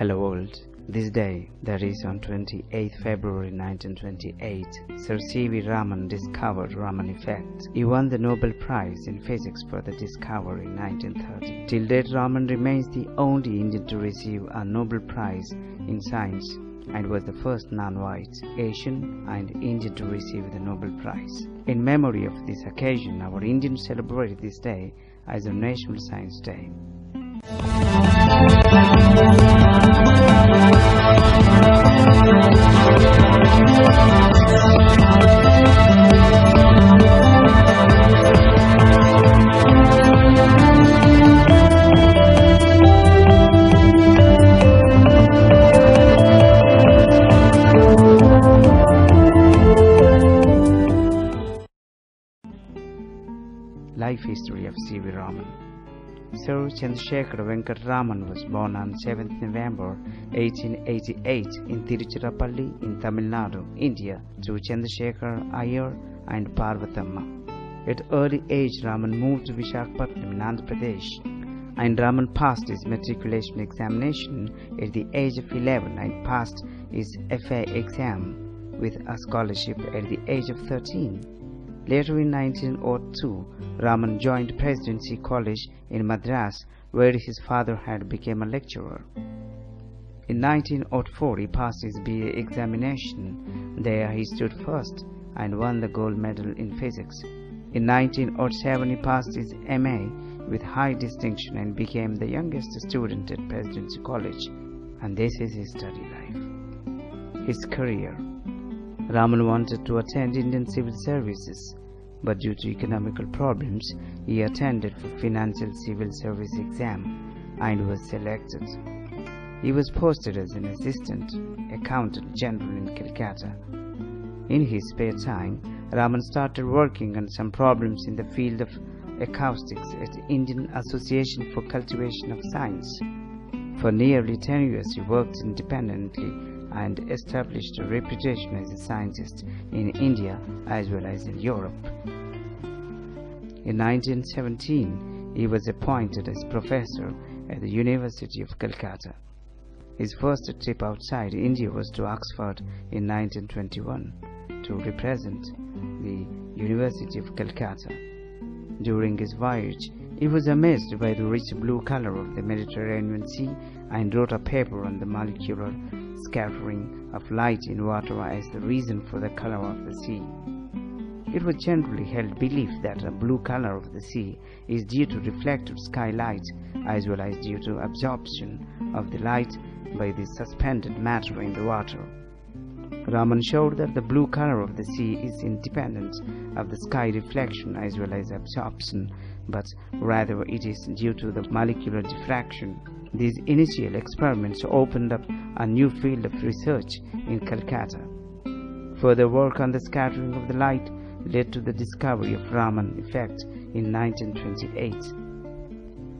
Hello world. This day, that is on 28th February 1928, Sir C.V. Raman discovered Raman effect. He won the Nobel Prize in Physics for the discovery in 1930. Till date, Raman remains the only Indian to receive a Nobel Prize in Science and was the first non-white, Asian and Indian to receive the Nobel Prize. In memory of this occasion, our Indians celebrate this day as a National Science Day. Raman Sir Chandrasekhar Venkat Raman was born on 7th November 1888 in Tiruchirappalli in Tamil Nadu, India to Chandrasekhar Iyer and Parvathamma. At early age, Raman moved to Visakhapatnam in Andhra Pradesh and Raman passed his matriculation examination at the age of 11 and passed his FA exam with a scholarship at the age of 13. Later in 1902, Raman joined Presidency College in Madras where his father had become a lecturer. In 1904, he passed his BA examination. There he stood first and won the gold medal in physics. In 1907, he passed his MA with high distinction and became the youngest student at Presidency College. And this is his study life. His career. Raman wanted to attend Indian Civil Services, but due to economical problems, he attended for Financial Civil Service exam and was selected. He was posted as an assistant accountant general in Calcutta. In his spare time, Raman started working on some problems in the field of acoustics at the Indian Association for Cultivation of Science. For nearly 10 years, he worked independently and established a reputation as a scientist in India as well as in Europe. In 1917, he was appointed as professor at the University of Calcutta. His first trip outside India was to Oxford in 1921 to represent the University of Calcutta. During his voyage, he was amazed by the rich blue color of the Mediterranean Sea and wrote a paper on the molecular scattering of light in water as the reason for the color of the sea. It was generally held belief that the blue color of the sea is due to reflected skylight as well as due to absorption of the light by the suspended matter in the water. Raman showed that the blue color of the sea is independent of the sky reflection as well as absorption, but rather it is due to the molecular diffraction. These initial experiments opened up a new field of research in Calcutta. Further work on the scattering of the light led to the discovery of Raman effect in 1928.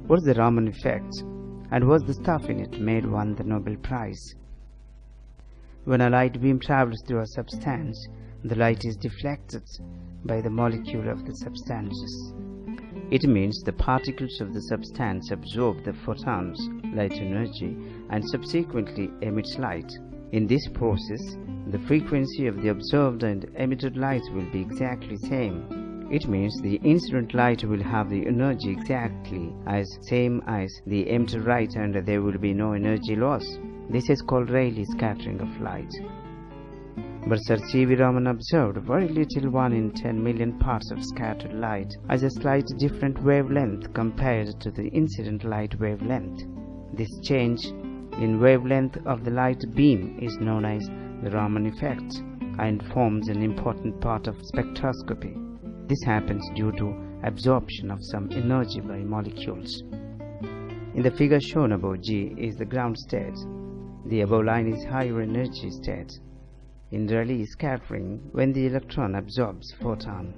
What is the Raman effect and was the stuff in it made won the Nobel Prize? When a light beam travels through a substance, the light is deflected by the molecule of the substances. It means the particles of the substance absorb the photons, light energy, and subsequently emits light. In this process, the frequency of the observed and emitted light will be exactly same. It means the incident light will have the energy exactly as same as the emitted light and there will be no energy loss. This is called Rayleigh scattering of light. But Sir C.V. Raman observed very little 1 in 10 million parts of scattered light as a slight different wavelength compared to the incident light wavelength. This change in wavelength of the light beam is known as the Raman effect and forms an important part of spectroscopy. This happens due to absorption of some energy by molecules. In the figure shown above G is the ground state. The above line is higher energy state. In Rayleigh scattering, when the electron absorbs photon,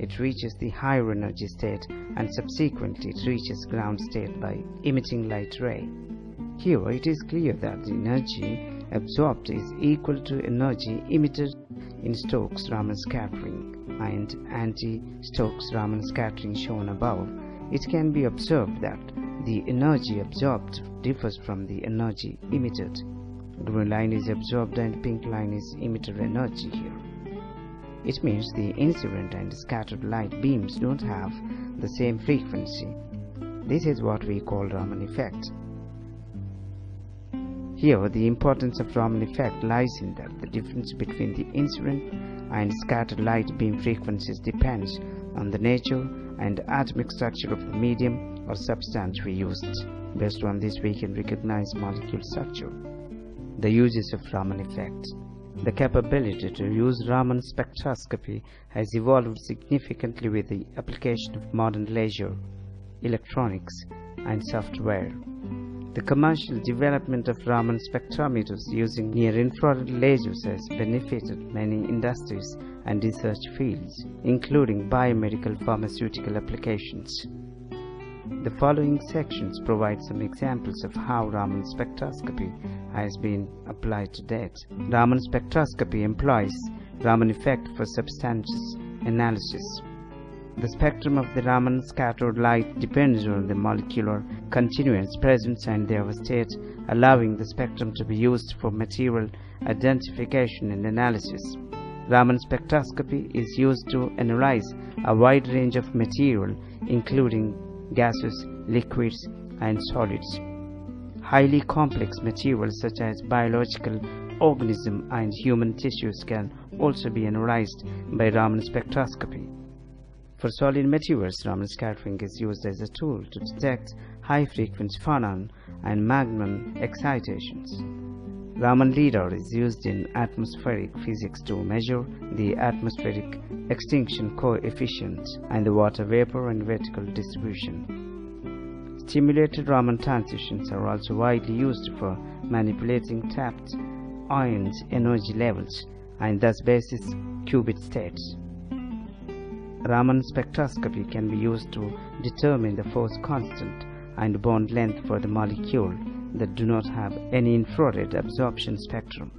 it reaches the higher energy state and subsequently it reaches ground state by emitting light ray. Here it is clear that the energy absorbed is equal to energy emitted in Stokes-Raman scattering and anti-Stokes-Raman scattering shown above. It can be observed that the energy absorbed differs from the energy emitted. Green line is absorbed and pink line is emitted energy here. It means the incident and scattered light beams don't have the same frequency. This is what we call Raman effect. Here, the importance of Raman effect lies in that the difference between the incident and scattered light beam frequencies depends on the nature and atomic structure of the medium or substance we used. Based on this, we can recognize molecule structure. The uses of Raman effect. The capability to use Raman spectroscopy has evolved significantly with the application of modern laser, electronics, and software. The commercial development of Raman spectrometers using near-infrared lasers has benefited many industries and research fields, including biomedical pharmaceutical applications. The following sections provide some examples of how Raman spectroscopy has been applied to date. Raman spectroscopy employs Raman effect for substances analysis. The spectrum of the Raman scattered light depends on the molecular continuance presence and their state, allowing the spectrum to be used for material identification and analysis. Raman spectroscopy is used to analyze a wide range of material, including gases, liquids, and solids. Highly complex materials such as biological organism and human tissues can also be analyzed by Raman spectroscopy. For solid materials, Raman scattering is used as a tool to detect high-frequency phonon and magnon excitations. Raman lidar is used in atmospheric physics to measure the atmospheric extinction coefficient and the water vapor and vertical distribution. Stimulated Raman transitions are also widely used for manipulating trapped ions energy levels and thus basis qubit states. Raman spectroscopy can be used to determine the force constant and bond length for the molecule that do not have any infrared absorption spectrum.